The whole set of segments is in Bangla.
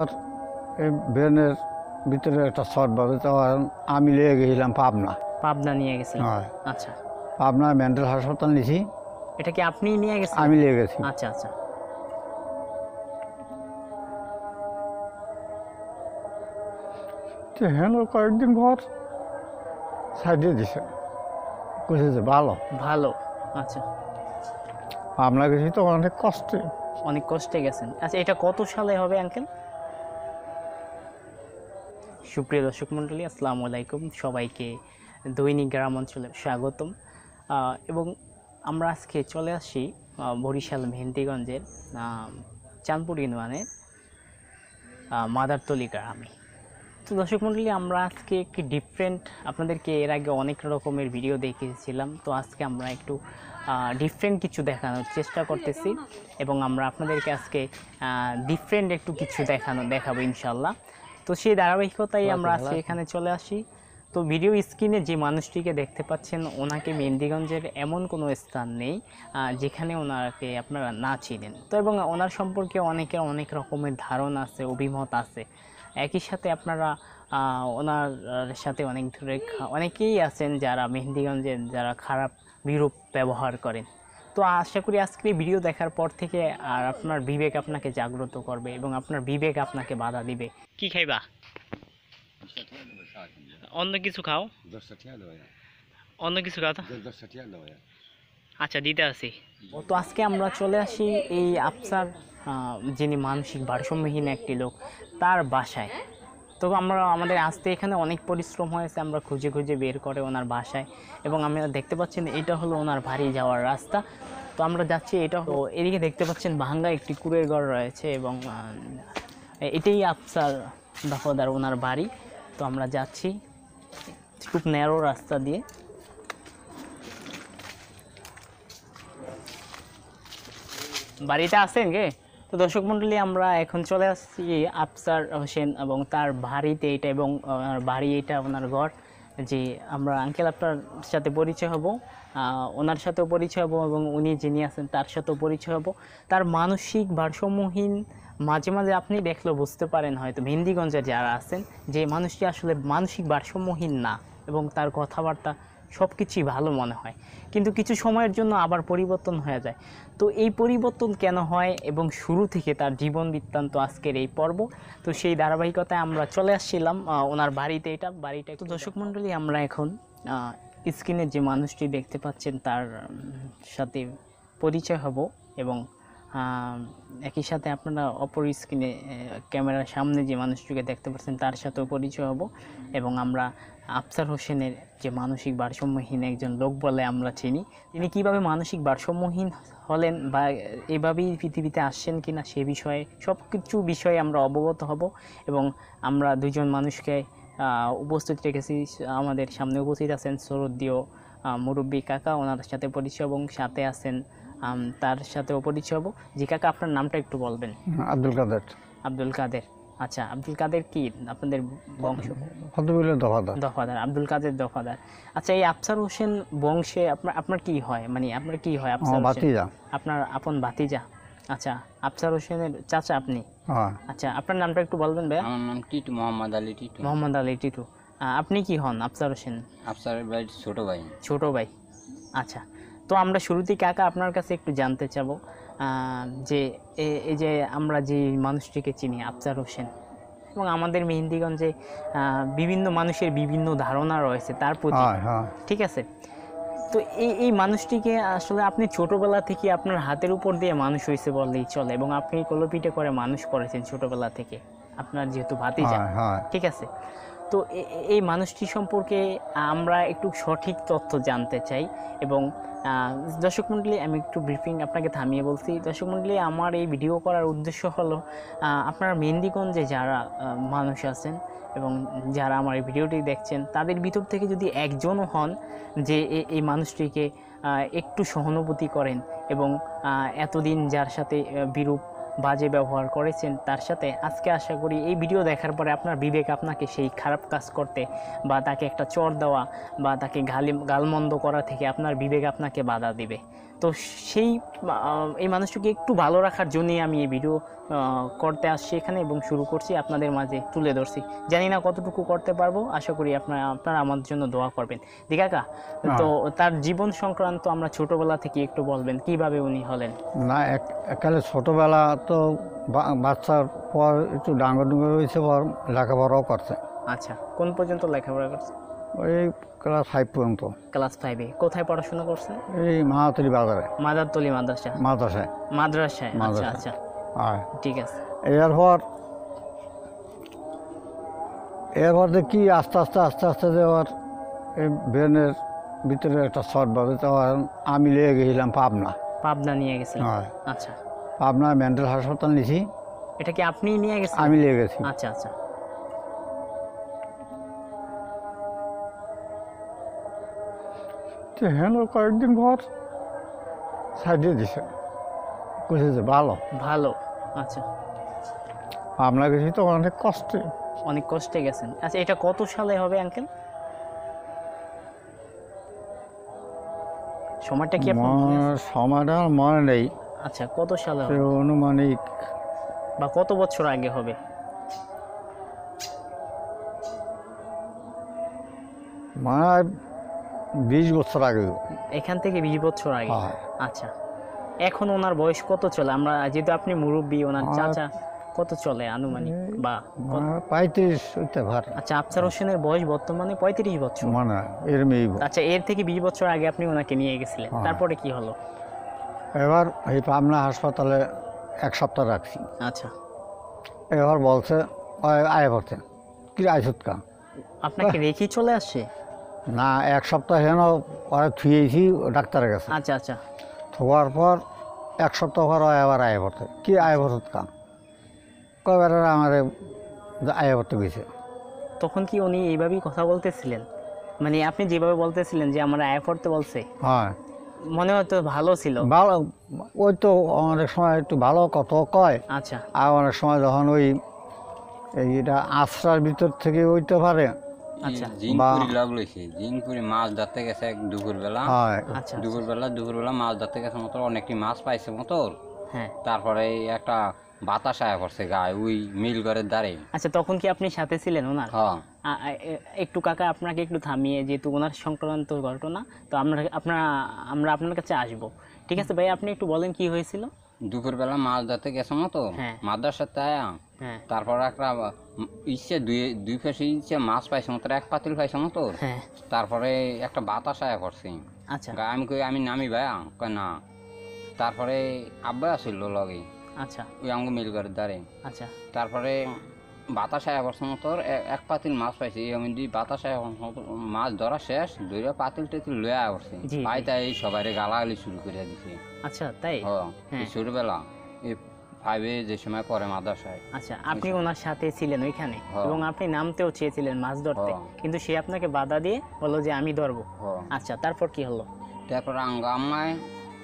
এই ব্রেনের ভিতরে একটা শর্ট ভাবে তো আমি লেগে গেছিলাম পাবনা। পাবনা নিয়ে গেছিলেন? হয়। আচ্ছা। পাবনা মেন্টাল হাসপাতাল নিছি। এটা কি আপনি নিয়ে গেছেন আমি লেগে গেছি। আচ্ছা আচ্ছা। হেন কয়েকদিন পর সাইডে দিছে। বুঝেছে ভালো। ভালো আচ্ছা। পাবনা গেছি তো অনেক কষ্টে। অনেক কষ্টে গেছেন। আচ্ছা এটা কত সালে হবে আঙ্কেল? সুপ্রিয় দর্শক মণ্ডলী আসসালামু আলাইকুম। সবাইকে দৈনিক গ্রাম অঞ্চলে স্বাগতম। এবং আমরা আজকে চলে আসি বরিশাল মেহেন্দিগঞ্জের আহ, চাঁদপুর ইউনিয়নের মাদারতলি গ্রামে। তো দর্শক মণ্ডলী আমরা আজকে একটি ডিফারেন্ট আপনাদেরকে এর আগে অনেক রকমের ভিডিও দেখিয়েছিলাম। তো আজকে আমরা একটু ডিফারেন্ট কিছু দেখানোর চেষ্টা করতেছি এবং আমরা আপনাদেরকে আজকে ডিফারেন্ট একটু কিছু দেখানো দেখাবো ইনশাল্লাহ তো সেই ধারাবাহিকতাই আমরা আজকে এখানে চলে আসি। তো ভিডিও স্ক্রিনে যে মানুষটিকে দেখতে পাচ্ছেন ওনাকে মেহেন্দিগঞ্জের এমন কোনো স্থান নেই যেখানে ওনাকে আপনারা না চিনেন। তো এবং ওনার সম্পর্কে অনেকের অনেক রকমের ধারণা আছে অভিমত আছে। একই সাথে আপনারা ওনার সাথে অনেক ধরে অনেকেই আছেন যারা মেহেন্দিগঞ্জের যারা খারাপ বিরূপ ব্যবহার করেন। তো আশা করি আজকে এই ভিডিও দেখার পর থেকে আর আপনার বিবেক আপনাকে জাগ্রত করবে এবং আপনার বিবেক আপনাকে বাধা দিবে। কি খাইবা? অন্য কিছু খাও। অন্য কিছু খাও তো? আচ্ছা দিতে আসি। তো আজকে আমরা চলে আসি এই আফসার যিনি মানসিক ভারসাম্যহীন একটি লোক তার বাসায়। তো আমরা, আমাদের আসতে এখানে অনেক পরিশ্রম হয়েছে, আমরা খুঁজে খুঁজে বের করে ওনার বাসায় এবং আমরা দেখতে পাচ্ছেন এটা হলো ওনার বাড়ি যাওয়ার রাস্তা। তো আমরা যাচ্ছি, এটা তো এদিকে দেখতে পাচ্ছেন ভাঙ্গা একটি কুড়ের ঘর রয়েছে এবং এটাই আফসার দফাদার ওনার বাড়ি। তো আমরা যাচ্ছি খুব ন্যারো রাস্তা দিয়ে। বাড়িতে আছেন কে? তো দর্শক মণ্ডলী আমরা এখন চলে আসছি আফসার হোসেন এবং তার বাড়িতে। এটা এবং বাড়ি, এটা ওনার ঘর, যে আমরা আঙ্কেল আপনার সাথে পরিচয় হব ওনার সাথেও পরিচয় হব এবং উনি যিনি আছেন তার সাথেও পরিচয় হব। তার মানসিক ভারসাম্যহীন মাঝে মাঝে আপনি দেখলেও বুঝতে পারেন হয়তো মেহেন্দিগঞ্জে যারা আছেন, যে মানুষটি আসলে মানসিক ভারসাম্যহীন না এবং তার কথাবার্তা সব কিছুই ভালো মনে হয়। কিন্তু কিছু সময়ের জন্য আবার পরিবর্তন হয়ে যায়। তো এই পরিবর্তন কেন হয় এবং শুরু থেকে তার জীবন বৃত্তান্ত আজকের এই পর্ব? তো সেই ধারাবাহিকতায় আমরা চলে আসছিলাম। ওনার বাড়িতে এটা, বাড়িটা একটু দর্শক মণ্ডলী, আমরা এখন স্ক্রিনে যে মানুষটি দেখতে পাচ্ছেন তার সাথে পরিচয় হব এবং একই সাথে আপনারা অপর স্ক্রিনে ক্যামেরার সামনে যে মানুষটিকে দেখতে পাচ্ছেন তার সাথেও পরিচয় হব এবং আমরা আফসার হোসেনের যে মানসিক ভারসাম্যহীন একজন লোক বলে আমরা চিনি তিনি কীভাবে মানসিক ভারসাম্যহীন হলেন বা এভাবেই পৃথিবীতে আসছেন কিনা সে বিষয়ে সব কিছু বিষয়ে আমরা অবগত হব এবং আমরা দুজন মানুষকে উপস্থিত রেখেছি। আমাদের সামনে উপস্থিত আছেন সরদ্দীয় মুরব্বী কাকা ওনার সাথে পরিচয় এবং সাথে আছেন তার সাথেও পরিচয় হব। জি কাকা আপনার নামটা একটু বলবেন। আব্দুল কাদের। আব্দুল কাদের। আচ্ছা আব্দুল কাদের কি? আপনাদের বংশ? কত দফাদার। দফাদার আব্দুল কাদের দফাদার। আচ্ছা এই আফসার হোসেন বংশে আপনার আপনার কি হয়? মানে আপনার কি হয় আফসার বাতিজা আপনার আপন ভাতিজা? আচ্ছা আফসার হোসেনের চাচা আপনি? হ্যাঁ। আচ্ছা আপনার নামটা একটু বলবেন ভাইয়া? আমার নাম টিটু মোহাম্মদ আলী টিটু। মোহাম্মদ আলী টিটু। আপনি কি হন আফসার হোসেন? আফসার বাড়ির ছোট ভাই। ছোট ভাই। আচ্ছা তো আমরা শুরুতেই কাকা আপনার কাছে একটু জানতে চাবো। যে এই যে আমরা যে মানুষটিকে চিনি আফসার হোসেন এবং আমাদের মেহেন্দিগঞ্জে বিভিন্ন মানুষের বিভিন্ন ধারণা রয়েছে তার প্রতি ঠিক আছে? তো এই এই মানুষটিকে আসলে আপনি ছোটবেলা থেকে আপনার হাতের উপর দিয়ে মানুষ হয়েছে বললেই চলে এবং আপনি কলপিটে করে মানুষ করেছেন ছোটবেলা থেকে আপনার যেহেতু ভাতিজা ঠিক আছে? তো এই মানুষটি সম্পর্কে আমরা একটু সঠিক তথ্য জানতে চাই এবং দর্শক মণ্ডলী আমি একটু ব্রিফিং আপনাকে থামিয়ে বলছি। দর্শক মণ্ডলী আমার এই ভিডিও করার উদ্দেশ্য হলো আপনার মেহেন্দিগঞ্জে যারা মানুষ আছেন এবং যারা আমার এই ভিডিওটি দেখছেন, তাদের ভিতর থেকে যদি একজনও হন যে এই মানুষটিকে একটু সহানুভূতি করেন এবং এতদিন যার সাথে বিরূপ বাজে ব্যবহার করেছেন তার সাথে। আজকে আশা করি এই ভিডিও দেখার পরে আপনার বিবেক আপনাকে সেই খারাপ কাজ করতে বা তাকে একটা চর দেওয়া বা তাকে গালি, গালমন্দ করা থেকে আপনার বিবেক আপনাকে বাধা দিবে। তো সেই এই মানুষটিকে একটু ভালো রাখার জন্যই আমি এই ভিডিও করতে আসছি এখানে এবং শুরু করছি আপনাদের মাঝে তুলে ধরছি। জানি না কতটুকু করতে পারব আশা করি আপনারা আপনারা আমার জন্য দোয়া করবেন। দিকাকা তো তার জীবন সংক্রান্ত আমরা ছোটবেলা থেকে একটু বলবেন কীভাবে উনি হলেন? না এক একালে ছোটোবেলা তো বাচ্চার পর একটু ডাঙ্গর ডুঙ্গর হয়েছে পর লেখাপড়াও করছে। আচ্ছা কোন পর্যন্ত লেখাপড়া করছে? ওই ক্লাস ফাইভ পর্যন্ত। ক্লাস ফাইভে। কোথায় পড়াশোনা করছেন? এই মাহাতলি বাজারে। মাদারতলি মাদ্রাসা? মাদ্রাসায়। মাদ্রাসায়? আচ্ছা। আচ্ছা। ঠিক আছে। এরপর এরপর দেখি আস্তে আস্তে আস্তে আস্তে এই ব্রেনের ভিতরে একটা শর্ট বাজে তো আমি লেগে গেছিলাম পাবনা। পাবনা নিয়ে গেছিলেন? হয়। আচ্ছা। পাবনা মেন্টাল হাসপাতাল নিছি। এটা কি আপনি নিয়ে গেছেন আমি লেগে গেছি। আচ্ছা আচ্ছা। হেন কয়েকদিন পর সাইডে দিছে। বুঝেছে ভালো ভালো আচ্ছা। পাবনা গেছি তো অনেক কষ্টে। অনেক কষ্টে গেছেন। আচ্ছা এটা কত সালে হবে আঙ্কেল সময়টা কি আপনার? সময়টা মনে নেই। আচ্ছা কত সালে হবে? অনুমানিক। বা কত বছর আগে হবে? মানে হয় বিশ বছর আগে। এখান থেকে বিশ বছর আগে? আচ্ছা। এখন ওনার বয়স কত চলে? আমরা যেহেতু আপনি মুরব্বী ওনার চাচা কত চলে আনুমানিক? বা পঁয়ত্রিশ হইতে পারে। আচ্ছা আফসার হোসেনের বয়স বর্তমানে পঁয়ত্রিশ বছর। মানে এরমেই আচ্ছা এর থেকে বিশ বছর আগে আপনি ওনাকে নিয়ে গেছিলেন। হ্যাঁ। তারপরে কি হলো? এবার এই পাবনা হাসপাতালে এক সপ্তাহ রাখছি। আচ্ছা। এবার বলছে আয় পড়তে কি আইসুত কা? আপনাকে রেখেই চলে আসছে না এক সপ্তাহ হেন ওরা থুয়েছি ডাক্তারের কাছে। আচ্ছা আচ্ছা। থোয়ার পর এক সপ্তাহ পর আবার আয় পড়তে কি আয় পড়ত কা কয়বার আমার আয় পড়তে গেছে। তখন কি উনি এইভাবেই কথা বলতেছিলেন? মানে আপনি যেভাবে বলতেছিলেন যে আমরা আয় পড়তে বলছে হ্যাঁ। মনে হয়তো ভালো ছিল। ভালো ওই তো অনেক সময় একটু ভালো কত কয়। আচ্ছা। আর অনেক সময় যখন ওই এইটা আশ্রার ভিতর থেকে ওইতে পারে আচ্ছা। লগ লইছে। জিনপুরি মাছ ধরতে গেছে দুপুরবেলা। হয়। আচ্ছা দুপুরবেলা দুপুরবেলা মাছ ধরতে গেছে মতো অনেকটি মাছ পাইছে মতো হ্যাঁ। তারপরে একটা বাতাস আয়া করছে গায়ে ওই মিল ঘরের দ্বারে আচ্ছা তখন কি আপনি সাথে ছিলেন ওনার? হ্যাঁ। একটু কাকা আপনাকে একটু থামিয়ে যেহেতু ওনার সংক্রান্ত ঘটনা তো আমরা আপনার আমরা আপনার কাছে আসব। ঠিক আছে ভাই আপনি একটু বলেন কি হয়েছিল? দুপুরবেলা মাছ ধরতে গেছে মতো হ্যাঁ। মাদ্রাসার আয়া তারপর একটা ইচ্ছে দুই দুই পাশে ইচ্ছে মাছ পাইছে মতো এক পাতিল পাইছে মতো। হ্যাঁ। তারপরে একটা বাতাস আয়া করছে। আচ্ছা। আমি কই আমি নামি ভাইয়া কয় না। তারপরে আব্বা আসিল লগে। আচ্ছা। ওই আমাকে মিল ঘরের দ্বারে। আচ্ছা। তারপরে বাতাস আয়া করছে এক পাতিল মাছ পাইছি। আমি দি বাতাস আয়া মাছ ধরা শেষ দুইটা পাতিল টাতিল লয়ে আয়া করছে। জি। পাইতা এই সবাই গালাগালি শুরু করে দিছে। আচ্ছা তাই? হ্যাঁ। ছোটবেলা। ফাইভে যে সময় পরে মাদ্রাসায়। আচ্ছা আপনি ওনার সাথে ছিলেন ওইখানে। এবং আপনি নামতেও চেয়েছিলেন মাছ ধরতে। কিন্তু সে আপনাকে বাধা দিয়ে বলল যে আমি ধরবো। আচ্ছা তারপর কি হলো? তারপর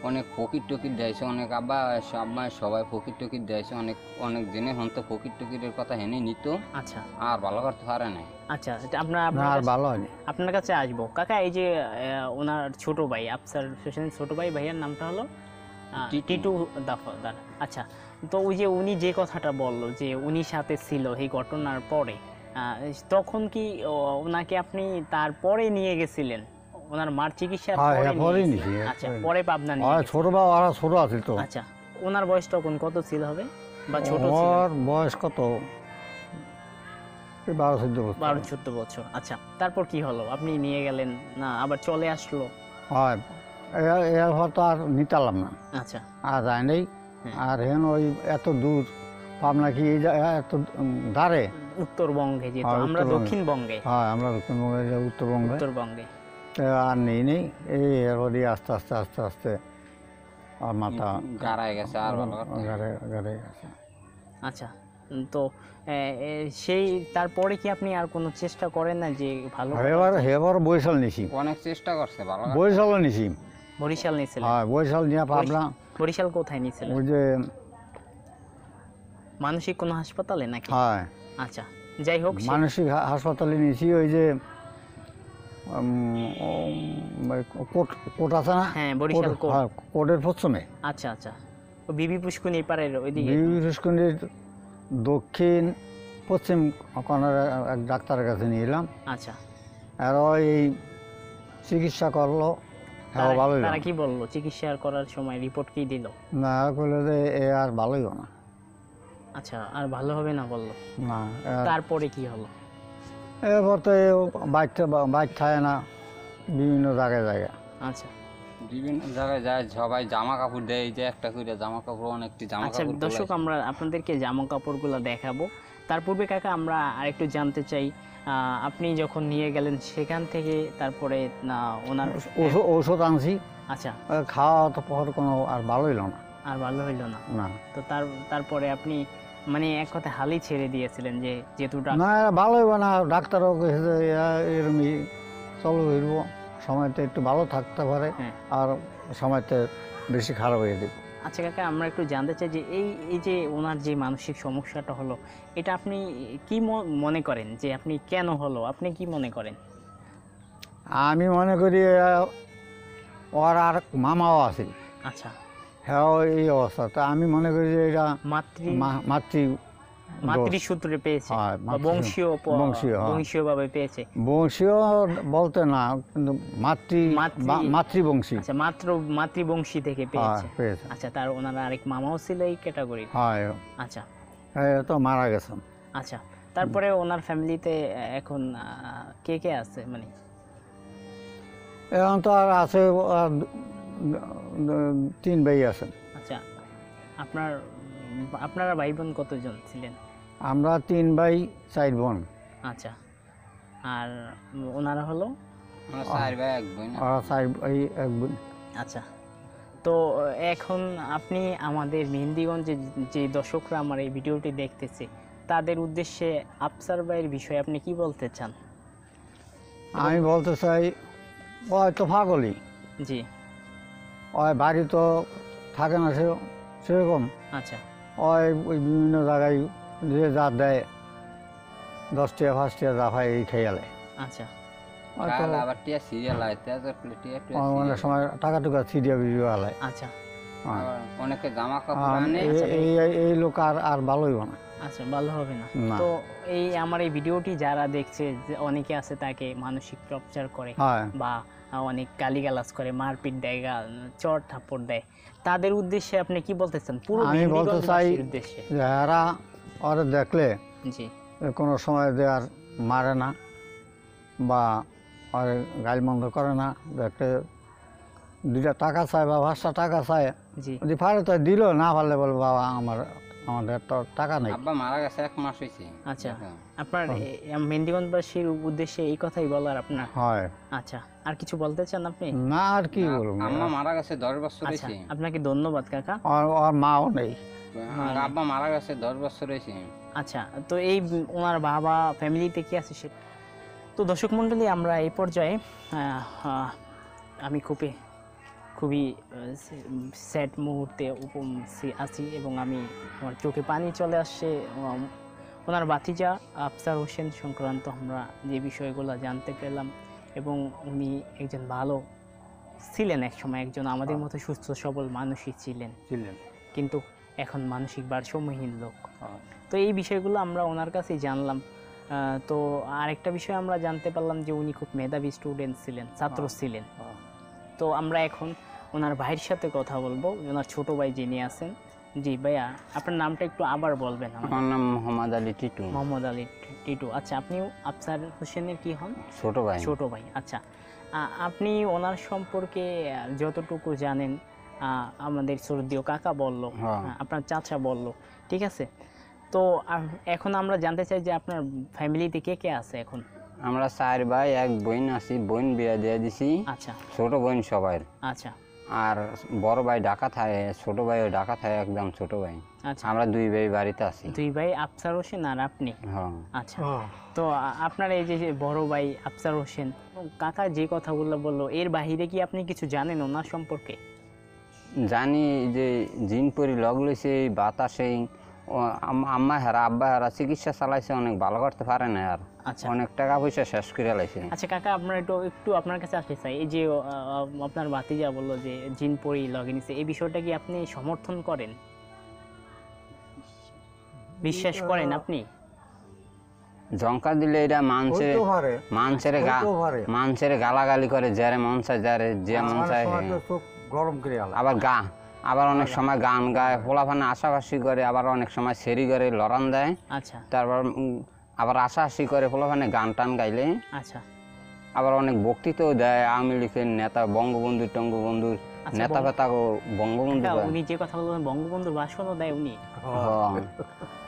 অনেক ফকির টকির দিয়েছে অনেক আব্বা আম্মায় সবাই ফকির টকির দিয়েছে অনেক অনেক দিনে হন তো ফকির টকিরের কথা হেনে নিত। আচ্ছা। আর ভালো করতে পারে আচ্ছা আপনার আপনার আর ভালো হয়নি। আপনার কাছে আসব। কাকা এই যে আহ, ওনার ছোট ভাই আফসার হোসেনের ছোট ভাই ভাইয়ার নামটা হলো টিটু। দাফাদার আচ্ছা তো ওই যে উনি যে কথাটা বলল যে উনি সাথে ছিল এই ঘটনার পরে তখন কি ওনাকে আপনি তারপরে নিয়ে গেছিলেন? ওনার মার চিকিৎসার হ্যাঁ, পরে হ্যাঁ, আচ্ছা পরে। পাবনা নিয়ে ছোট বা ওরা ছোট আছে তো। আচ্ছা ওনার বয়স তখন কত ছিল হবে? বা ছোট ছিল? বয়স কত? বারো চোদ্দ বছর। বারো চোদ্দ বছর। আচ্ছা তারপর কি হলো? আপনি নিয়ে গেলেন না আবার চলে আসলো? হয়। এর- তো আর নিতালাম না। আচ্ছা। আর যায় নাই। আর হেন ওই এত দূর পাবনা কি এই এত ধারে? উত্তরবঙ্গে যেহেতু হ্যাঁ, আমরা উত্তরবঙ্গে। দক্ষিণবঙ্গে। হয় আমরা দক্ষিণবঙ্গে যে উত্তরবঙ্গে। উত্তরবঙ্গে। তো আর নেই নেই এই এরপরই আস্তে আস্তে আস্তে আস্তে আর মাথা গাড়ায় গেছে আর ভালো গাড়ে গাড়ে গেছে। আচ্ছা উম, তো এ, এ, সেই তারপরে কি আপনি আর কোনো চেষ্টা করেন না যে ভালো এবার এবার বরিশাল নিছি। অনেক চেষ্টা করছে ভালো। বরিশালও নিছি। বরিশাল নিয়েছিলেন? হয় বরিশাল নিয়ে পাবনা। বরিশাল কোথায় নিয়েছিলেন ওই যে মানসিক কোনো হাসপাতালে নাকি? হয়। আচ্ছা যাই হোক সে- মানসিক হা- হাসপাতালে নিয়েছি ওই যে কোট কোট আছে না? হ্যাঁ, বরিশাল কোট-। হ্যাঁ, কোটের পশ্চিমে আচ্ছা আচ্ছা। ও বিবি পুষ্কুনির পাড়ের ওইদিকে? বিভূতিষ্কুণ্ডির দক্ষিণ পশ্চিম কোণের এক ডাক্তারের কাছে নিয়ে এলাম। আচ্ছা। আর এই চিকিৎসা করল। হ্যাঁ ভালোই তারা কি বলল? চিকিৎসা করার সময় রিপোর্ট কি দিল? না করলে যে এ আর ভালোই না। আচ্ছা আর ভালো হবে না বলল? না তারপরে কি হলো? এরপর তো বাইকটা বাইক থাকে না বিভিন্ন জায়গায় জায়গায়। আচ্ছা। বিভিন্ন জায়গায় যায় সবাই জামা কাপড় দেয় যে একটা করে জামা কাপড় অনেকটি জামা আচ্ছা কাপড় দর্শক আমরা আপনাদেরকে জামা কাপড়গুলো দেখাবো। তার পূর্বে কাকা আমরা আরেকটু জানতে চাই আপনি যখন নিয়ে গেলেন সেখান থেকে তারপরে ওনার ওষুধ ঔষধ আনছি। আচ্ছা। খাওয়া তো পর কোনো আর ভালো হইল না। আর ভালো হইল না। না। তো তার তারপরে আপনি মানে এক কথা হালই ছেড়ে দিয়েছিলেন যে যেহেতু না ভালো হইব না ডাক্তারও এরমই চলো হইব। সময়তে একটু ভালো থাকতে পারে হ্যাঁ। আর সময়তে বেশি খারাপ হয়ে যাবে। আচ্ছা কাকা আমরা একটু জানতে চাই যে এই এই যে ওনার যে মানসিক সমস্যাটা হলো এটা আপনি কি মনে করেন যে আপনি কেন হলো? আপনি কি মনে করেন? আমি মনে করি ওর আর মামাও আছে। আচ্ছা। হ্যাঁ এই অবস্থা। তা আমি মনে করি যে এটা মাতৃ মাতৃ মাতৃসূত্রে পেয়েছে। বংশীয় বংশীয়, পেয়েছে। বংশীয় বলতে না কিন্তু মাতৃ মাতৃ- মাতৃবংশী। আচ্ছা মাত্র মাতৃবংশী থেকে পেয়েছে। আচ্ছা তার ওনার আরেক মামাও ছিল এই ক্যাটাগরি হয়। আচ্ছা। তো মারা গেছেন। আচ্ছা তারপরে ওনার ফ্যামিলিতে এখন কে কে আছে মানে? এখন তো আর আছে তিন ভাই আছেন। আচ্ছা আপনার আপনারা ভাই বোন কতজন ছিলেন? আমরা তিন ভাই চার বোন। আচ্ছা। আর ওনারা হলো? ওরা চার ভাই এক বোন। আচ্ছা। তো এখন আপনি আমাদের মেহেন্দিগঞ্জে যে দর্শকরা আমার এই ভিডিওটি দেখতেছে তাদের উদ্দেশ্যে আফসার ভাইয়ের বিষয়ে আপনি কি বলতে চান? আমি বলতে চাই ও হয়তো পাগলই। জি। ওই বাড়ি তো থাকে না সে সেরকম। আচ্ছা। ওই ওই বিভিন্ন জায়গায় যে যা দেয় দশ টাকা পাঁচ যা এই আচ্ছা। টিয়া হয় টিয়া টিয়া অনেক সময় টাকা টুকা আলায় আচ্ছা। অনেকে জামা কাপড় আনে এই- এই এই- এই লোক আর আর ভালোই না। আচ্ছা ভালো হবে না। না। তো এই আমার এই ভিডিওটি যারা দেখছে যে অনেকে আছে তাকে মানসিক টর্চার করে বা অনেক গালিগালাজ করে মারপিট দেয় চর থাপ্পড় দেয় তাদের উদ্দেশ্যে আপনি কি বলতে চান? পুরো আমি বলতে চাই- উদ্দেশ্যে। যে এরা ওরা দেখলে জি। কোনো সময় যে আর মারে না বা আর গাল মন্দ করে না দেখতে দুইটা টাকা চায় বা পাঁচটা টাকা চায় জি। যদি পারে তো দিল না পারলে বলে বাবা আমার আমাদের তো টাকা নেই। আব্বা মারা গেছে এক মাস হয়েছে আচ্ছা। আপনার এ- মেহেন্দিগঞ্জবাসীর উদ্দেশ্যে এই কথাই বলার আপনার? হয়। আচ্ছা আর কিছু বলতে চান আপনি? না আর কি বলব? আম্মা মারা গেছে দশ বছর আচ্ছা হয়েছে আপনাকে ধন্যবাদ কাকা। আর ওর মাও নেই। আব্বা মারা গেছে দশ বছর হয়েছে। আচ্ছা তো এই ওনার বাবা ফ্যামিলিতে কি আছে সে? তো দর্শক মণ্ডলী আমরা এই পর্যায়ে আমি খুবই খুবই স্যাড মুহূর্তে আছি এবং আমি আমার চোখে পানি চলে আসছে। ওনার বাতিজা আফসার হোসেন সংক্রান্ত আমরা যে বিষয়গুলো জানতে পেলাম এবং উনি একজন ভালো ছিলেন একসময় একজন আমাদের মতো সুস্থ সবল মানুষই ছিলেন। ছিলেন। কিন্তু এখন মানসিক ভারসাম্যহীন লোক। তো এই বিষয়গুলো আমরা ওনার কাছেই জানলাম। তো আরেকটা বিষয় আমরা জানতে পারলাম যে উনি খুব মেধাবী স্টুডেন্ট ছিলেন ছাত্র ছিলেন। তো আমরা এখন ওনার ভাইয়ের সাথে কথা বলব ওনার ছোট ভাই যিনি আছেন। জি ভাইয়া আপনার নামটা একটু আবার বলবেন। আমার নাম মোহাম্মদ আলী টিটু। মোহাম্মদ আলী টিটু আচ্ছা আপনি আফসার হোসেনের কি হন? ছোট ভাই। ছোট ভাই আচ্ছা। আপনি ওনার সম্পর্কে যতটুকু জানেন আমাদের সর্দীয় কাকা বলল হ্যাঁ। আপনার চাচা বলল ঠিক আছে? তো এখন আমরা জানতে চাই যে আপনার ফ্যামিলিতে কে কে আছে এখন? আমরা চার ভাই এক বোন আছি বোন বিয়া দিয়ে দিছি। আচ্ছা। ছোট বোন সবাই আচ্ছা। আর বড় ভাই ঢাকা থাকে ছোট ভাই ঢাকা থাকে একদম ছোট ভাই। আচ্ছা। আমরা দুই ভাই বাড়িতে আছি। দুই ভাই আফসার হোসেন আর আপনি? হ্যাঁ। আচ্ছা। তো আপনার এই যে বড় ভাই আফসার হোসেন কাকা যে কথাগুলো বলল এর বাহিরে কি আপনি কিছু জানেন ওনার সম্পর্কে? জানি যে জিন পরি লগ লইছে এই বাতাসে আম্মা হেরা আব্বা হেরা চিকিৎসা চালাইছে অনেক ভালো করতে পারে না আর। আচ্ছা। অনেক টাকা পয়সা শেষ করে লাইছে। আচ্ছা কাকা আপনার একটু একটু আপনার কাছে আসতে চাই। এই যে আপনার ভাতিজা বলল যে জিন পরি লগে নিছে এই বিষয়টা কি আপনি সমর্থন করেন? বিশ্বাস করেন আপনি? জঙ্কা দিলে এটা গা হইতেও পারে। গালাগালি করে যারে মন চায় যারে যে মন চায় হ্যাঁ। গরম করে আলা আবার গা আবার অনেক সময় গান গায় ফোলাফানে আশাপাশি করে আবার অনেক সময় সেরি করে লড়ান দেয়। আচ্ছা। তারপর আবার আশাআশি করে ফোলাফানে গান টান গাইলে। আচ্ছা। আবার অনেক বক্তৃতাও দেয় আওয়ামী লীগের নেতা বঙ্গবন্ধু টঙ্গবন্ধুর আচ্ছা, নেতা ফেতা বঙ্গবন্ধু উনি যে কথা বলবেন বঙ্গবন্ধুর ভাষণও দেয় উনি। হ্যাঁ।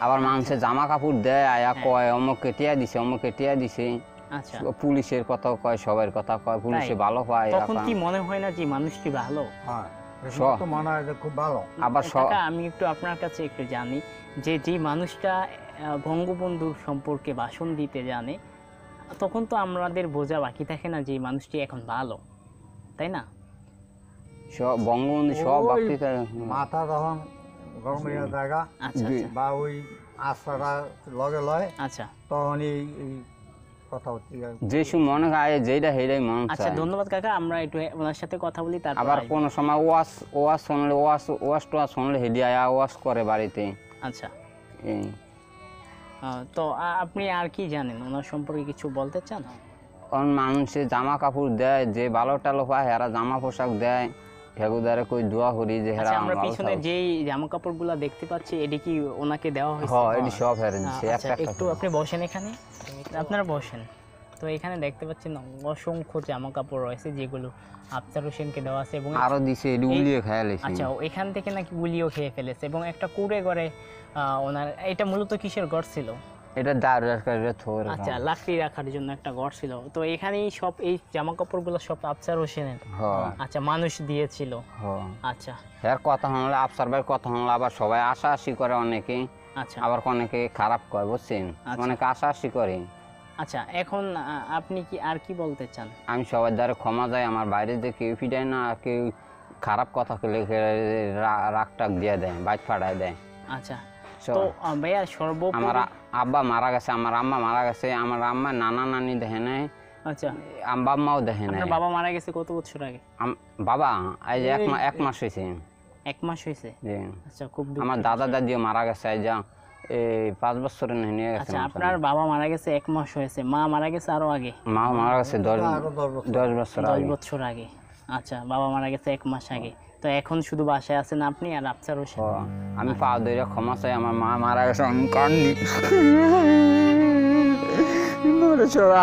আবার মানুষের জামা কাপড় দেয় আয়া হ্যাঁ। কয় অমুক কেটিয়া দিছে অমুক কেটিয়া দিছে। আচ্ছা। পুলিশের কথা কয় সবার কথা কয় পুলিশে ভালো পায় তখন কি মনে হয় না যে মানুষটি ভালো? হ্যাঁ। মনে হয় খুব আবার আমি একটু আপনার কাছে একটু জানি যে যে মানুষটা বঙ্গবন্ধু সম্পর্কে ভাষণ দিতে জানে তখন তো আমাদের বোঝা বাকি থাকে না যে মানুষটি এখন ভালো তাই না? সব বঙ্গবন্ধু সব মাথা গরম জায়গা আচ্ছা আচ্ছা। বা ওই আশ্রাটা লগে লয়। আচ্ছা। তখন এই কথা হচ্ছে যে সু মনে হয় যেটা হেটাই মন আচ্ছা ধন্যবাদ কাকা আমরা একটু ওনার সাথে কথা বলি তারপর আবার কোন সময় ওয়াশ ওয়াশ শুনলে ওয়াশ টোয়াশ শুনলে হেডি আয়া ওয়াশ করে বাড়িতে। আচ্ছা। তো আপনি আর কি জানেন? ওনার সম্পর্কে কিছু বলতে চান? কারণ মানুষে জামা কাপড় দেয় যে ভালো টালো পায় হেরা জামা পোশাক দেয় হেগুদারে কই দোয়া করি যে হেরা আচ্ছা আমরা পিছনে যেই জামা কাপড়গুলো দেখতে পাচ্ছি এটি কি ওনাকে দেওয়া হয়েছে? হ্যাঁ এটি সব হেরে আচ্ছা একটা একটু আপনি বসেন এখানে। আপনারা বসেন। তো এখানে দেখতে পাচ্ছেন অসংখ্য জামা কাপড় রয়েছে যেগুলো আফতার হোসেনকে দেওয়া আছে এবং আরও দিছে এটি উলিয়ে খেয়াল আচ্ছা এখান থেকে নাকি গুলিও খেয়ে ফেলেছে এবং একটা কুড়ে ঘরে ওনার এটা মূলত কিসের ঘর ছিল? এটা দাঁড় করে থোর আচ্ছা লাকড়ি রাখার জন্য একটা ঘর ছিল। তো এখানেই সব এই জামা কাপড়গুলো সব আফসার হোসেনের? হ্যাঁ আচ্ছা মানুষ দিয়েছিল। হ্যাঁ আচ্ছা। এর কথা শুনলে আফসার ভাই কথা শুনলে আবার সবাই আশা আশি করে অনেকে আচ্ছা। আবার অনেকে খারাপ কয় বুঝছেন? আচ্ছা। অনেকে আশা আশি করে। আচ্ছা এখন আপনি কি আর কি বলতে চান? আমি সবার দ্বারা ক্ষমা যাই আমার বাইরে যে কেউ ফিটায় না কেউ খারাপ কথা লিখে রাগ টাক দিয়ে দেয় বাইক ফাটায় দেয়। আচ্ছা। তো ভাইয়া সর্বোপরি আমার আব্বা মারা গেছে আমার আম্মা মারা গেছে আমার আম্মা নানা নানি দেখে নাই। আচ্ছা। আব্বা আম্মাও দেখে নাই। বাবা মারা গেছে কত বছর আগে? আম- বাবা এই এক মা- এক মাস হয়েছে। এক মাস হয়েছে আচ্ছা খুব আমার দাদা দাদিও মারা গেছে এই যা এই পাঁচ বছরে নিয়ে গেছে আচ্ছা আপনার বাবা মারা গেছে এক মাস হয়েছে। মা মারা গেছে আরও আগে? মা মারা গেছে দশ দশ বছর। দশ বছর আগে। আচ্ছা বাবা মারা গেছে এক মাস আগে। তো এখন শুধু বাসায় আছেন আপনি আর আফসার হোসেন? আমি পা ধরে ক্ষমা চাই আমার মা মারা গেছে আমি কান্দি।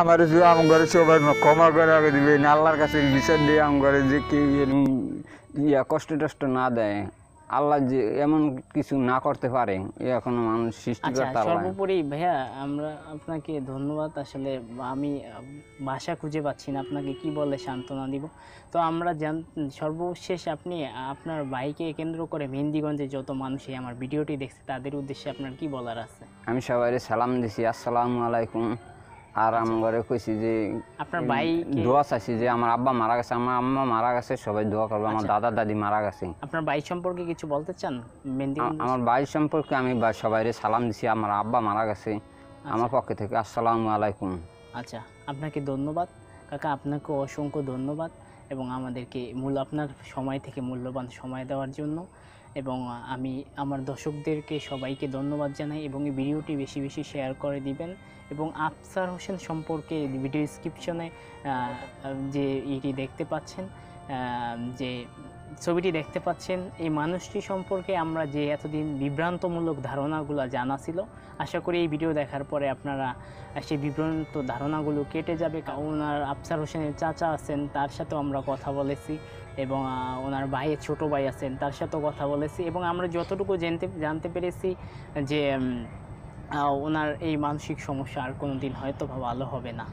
আমার আমার ঘরে সবাই ক্ষমা করে আগে দিবে আল্লাহর কাছে বিচার দিয়ে আমার ঘরে যে কেউ এরম ইয়া কষ্ট টষ্ট না দেয় আল্লাহ যে এমন কিছু না করতে পারে এখনও মানুষ সৃষ্টি আচ্ছা করতে আল্লাহ। সর্বোপরি ভাইয়া আমরা আপনাকে ধন্যবাদ আসলে আমি ভাষা খুঁজে পাচ্ছি না আপনাকে কি বলে সান্ত্বনা দিব। তো আমরা জান সর্বশেষ আপনি আপনার ভাইকে কেন্দ্র করে মেহেন্দিগঞ্জে যত মানুষই আমার ভিডিওটি দেখছে তাদের উদ্দেশ্যে আপনার কি বলার আছে? আমি সবাই সালাম দিছি আসসালামু আলাইকুম। আর আমার ঘরে কইছি যে আপনার ভাই দোয়া চাইছি যে আমার আব্বা মারা গেছে আমার আম্মা মারা গেছে সবাই দোয়া করবে আমার দাদা দাদি মারা গেছে। আপনার ভাই সম্পর্কে কিছু বলতে চান? আমার ভাই সম্পর্কে আমি সবাই সালাম দিছি আমার আব্বা মারা গেছে আমার পক্ষে থেকে আসসালামু আলাইকুম। আচ্ছা আপনাকে ধন্যবাদ। কাকা আপনাকে অসংখ্য ধন্যবাদ এবং আমাদেরকে মূল আপনার সময় থেকে মূল্যবান সময় দেওয়ার জন্য এবং আমি আমার দর্শকদেরকে সবাইকে ধন্যবাদ জানাই এবং এই ভিডিওটি বেশি বেশি শেয়ার করে দিবেন। এবং আফসার হোসেন সম্পর্কে ভিডিও ডিসক্রিপশনে যে এটি দেখতে পাচ্ছেন যে ছবিটি দেখতে পাচ্ছেন, এই মানুষটি সম্পর্কে আমরা যে এতদিন বিভ্রান্তমূলক ধারণাগুলো জানা ছিল, আশা করি এই ভিডিও দেখার পরে আপনারা সেই বিভ্রান্ত ধারণাগুলো কেটে যাবে। ওনার আফসার হোসেনের চাচা আছেন, তার সাথেও আমরা কথা বলেছি এবং ওনার ভাইয়ের ছোট ভাই আছেন, তার সাথেও কথা বলেছি এবং আমরা যতটুকু জানতে জানতে পেরেছি যে ওনার এই মানসিক সমস্যা আর কোনো দিন হয়তো বা ভালো হবে না।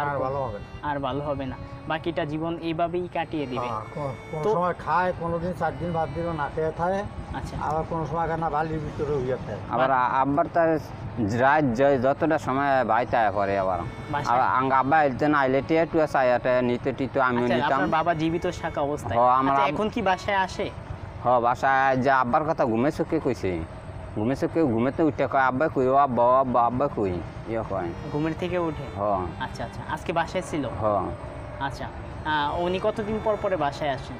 আর ভালো হবে না। আর ভালো হবে না। বাকিটা জীবন এইভাবেই কাটিয়ে দিবে। হ্যাঁ, কোনো সময় খায় কোনোদিন চার দিন বাদ দিল না খেয়ে থাকে আচ্ছা। আবার কোনো সময় না বালির ভিতরে হইয়া থাকে আবার আব্বার তার রাত যায় যতটা সময় বাইতে আয়া করে আবার। আঙ্গ আব্বা না আইলে টিয়া টুয়া চাইয়াতে নিতে টিতো আমিও আচ্ছা নিতাম। আপনার বাবা জীবিত থাকা অবস্থায়। আচ্ছা, এখন কি বাসায় আসে? হ বাসায় যে আব্বার কথা ঘুমেছো কে কইছে। ঘুমেছে কেউ ঘুমেতে উঠে কয় আব্বা কই ও আব্বা ও আব্বা আব্বা কই? ইয়ে কয়। ঘুমের থেকে উঠে? হ আচ্ছা আচ্ছা। আজকে বাসায় ছিল? হ আচ্ছা। আহ, উনি কতদিন পর পরে বাসায় আসেন?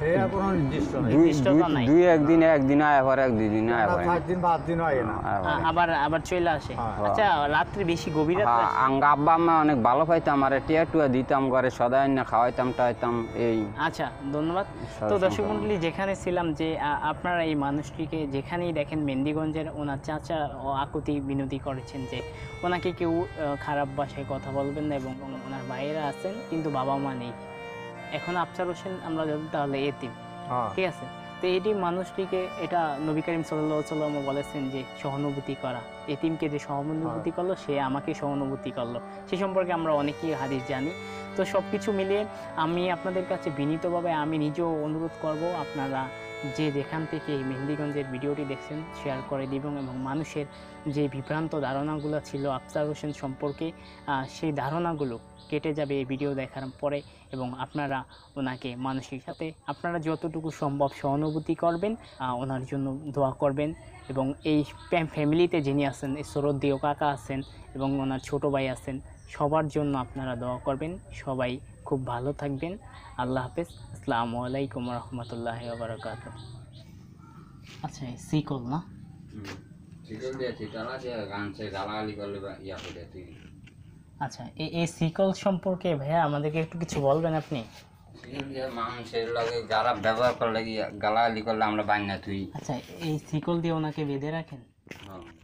এটা কোনো নির্দিষ্ট নেই। দুই নির্দিষ্টতা দুই- নাই। দুই একদিন একদিন আয় পরে এক দুই দিন আয় পরে দিন পাঁচ দিন হয় না। আয় আ- পরে। আবার আবার চলে আসে। হ্যাঁ। আচ্ছা রাত্রে বেশি গভীর রাত্রে হ্যাঁ, আঙ্গা আব্বা আম্মা অনেক ভালো পাইতাম আর টিয়া টুয়া দিতাম ঘরে সদাই না খাওয়াইতাম টাইতাম এই। আচ্ছা ধন্যবাদ। তো দর্শক মন্ডলী যেখানে ছিলাম যে আপনারা এই মানুষটিকে যেখানেই দেখেন মেন্দিগঞ্জের ওনার চাচা ও আকুতি বিনতি করেছেন যে ওনাকে কেউ খারাপ ভাষায় কথা বলবেন না এবং ওনার ভাইয়েরা আছেন কিন্তু বাবা মা নেই। এখন আফসার হোসেন আমরা যদি তাহলে এতিম হ্যাঁ। ঠিক আছে? তো এটি মানুষটিকে এটা নবী করিম সাল্লাহ সাল্লাম বলেছেন যে সহানুভূতি করা। এতিমকে যে সহানুভূতি করল সে আমাকে সহানুভূতি করল। সে সম্পর্কে আমরা অনেকেই হাদিস জানি। তো সব কিছু মিলিয়ে আমি আপনাদের কাছে বিনীতভাবে আমি নিজেও অনুরোধ করব আপনারা যে যেখান থেকে এই মেহেন্দিগঞ্জের ভিডিওটি দেখছেন শেয়ার করে দিবেন এবং মানুষের যে বিভ্রান্ত ধারণাগুলো ছিল আফসার হোসেন সম্পর্কে সেই ধারণাগুলো কেটে যাবে এই ভিডিও দেখার পরে এবং আপনারা ওনাকে মানসিক সাথে আপনারা যতটুকু সম্ভব সহানুভূতি করবেন ওনার জন্য দোয়া করবেন এবং এই ফ্যামিলিতে যিনি আছেন, এই শরদ্দীয় কাকা আছেন এবং ওনার ছোট ভাই আছেন, সবার জন্য আপনারা দোয়া করবেন। সবাই খুব ভালো থাকবেন। আল্লাহ হাফেজ। আসসালামু আলাইকুম রহমতুল্লাহ বারকাত আচ্ছা সিকল না? আচ্ছা এই এই সিকল সম্পর্কে ভাইয়া আমাদেরকে একটু কিছু বলবেন আপনি? মানুষের লগে যারা ব্যবহার করলে গালাগালি করলে আমরা বান্না তুই। আচ্ছা এই সিকল দিয়ে ওনাকে বেঁধে রাখেন? হ্যাঁ।